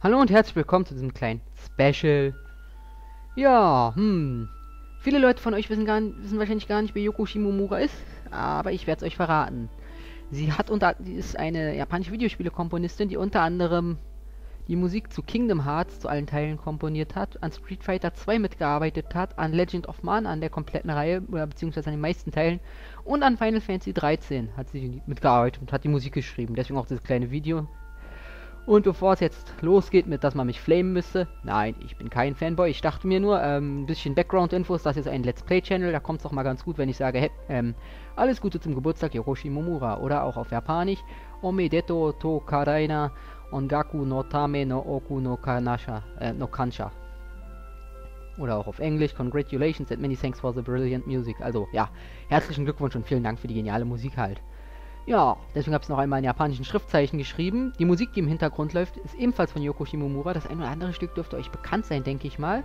Hallo und herzlich willkommen zu diesem kleinen Special. Ja, hm. Viele Leute von euch wissen, gar, wissen wahrscheinlich gar nicht, wer Yoko Shimomura ist, aber ich werde es euch verraten. Sie hat unter, sie ist eine japanische Videospielekomponistin, die unter anderem die Musik zu Kingdom Hearts zu allen Teilen komponiert hat, an Street Fighter 2 mitgearbeitet hat, an Legend of Mana, an der kompletten Reihe, oder beziehungsweise an den meisten Teilen, und an Final Fantasy 13 hat sie mitgearbeitet und hat die Musik geschrieben. Deswegen auch dieses kleine Video, und bevor es jetzt losgeht mit, dass man mich flamen müsste, nein, ich bin kein Fanboy. Ich dachte mir nur, ähm, ein bisschen Background-Infos, das ist ein Let's Play-Channel, da kommt es doch mal ganz gut, wenn ich sage, hey, ähm, alles Gute zum Geburtstag Yoroshi Momura. Oder auch auf Japanisch, Omedeto to Karaina Ongaku no Tame no Oku no Kanasha, äh, no Kansha. Oder auch auf Englisch, Congratulations and many thanks for the brilliant music. Also, ja, herzlichen Glückwunsch und vielen Dank für die geniale Musik halt. Ja, deswegen habe ich es noch einmal in japanischen Schriftzeichen geschrieben. Die Musik, die im Hintergrund läuft, ist ebenfalls von Yoko Shimomura. Das ein oder andere Stück dürfte euch bekannt sein, denke ich mal.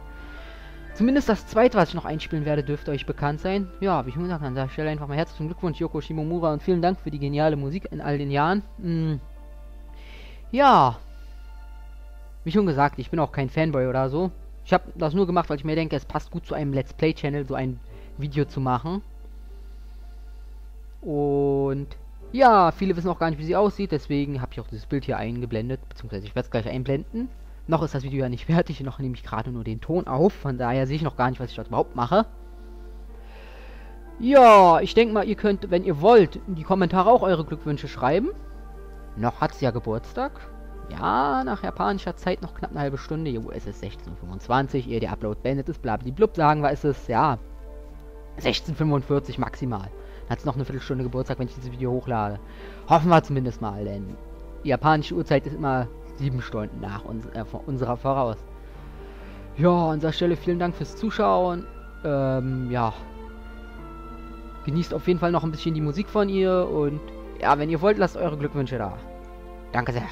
Zumindest das zweite, was ich noch einspielen werde, dürfte euch bekannt sein. Ja, wie schon gesagt an der Stelle einfach mal herzlichen Glückwunsch, Yoko Shimomura, und vielen Dank für die geniale Musik in all den Jahren. Hm. Ja, wie schon gesagt, ich bin auch kein Fanboy oder so. Ich habe das nur gemacht, weil ich mir denke, es passt gut zu einem Let's Play-Channel, so ein Video zu machen. Und ja, viele wissen auch gar nicht, wie sie aussieht, deswegen habe ich auch dieses Bild hier eingeblendet, beziehungsweise ich werde es gleich einblenden. Noch ist das Video ja nicht fertig, noch nehme ich gerade nur den Ton auf, von daher sehe ich noch gar nicht, was ich dort überhaupt mache. Ja, ich denke mal, ihr könnt, wenn ihr wollt, in die Kommentare auch eure Glückwünsche schreiben. Noch hat sie ja Geburtstag. Ja, nach japanischer Zeit noch knapp eine halbe Stunde. Jo, es ist 16.25 ehe der Upload beendet ist. Blablablub sagen wir, es ist, ja, 16.45 maximal hat noch eine Viertelstunde Geburtstag, wenn ich dieses Video hochlade. Hoffen wir zumindest mal, denn die japanische Uhrzeit ist immer sieben Stunden nach uns, äh, unserer voraus. Ja, an dieser Stelle vielen Dank fürs Zuschauen. Ähm, ja. Genießt auf jeden Fall noch ein bisschen die Musik von ihr und ja, wenn ihr wollt, lasst eure Glückwünsche da. Danke sehr.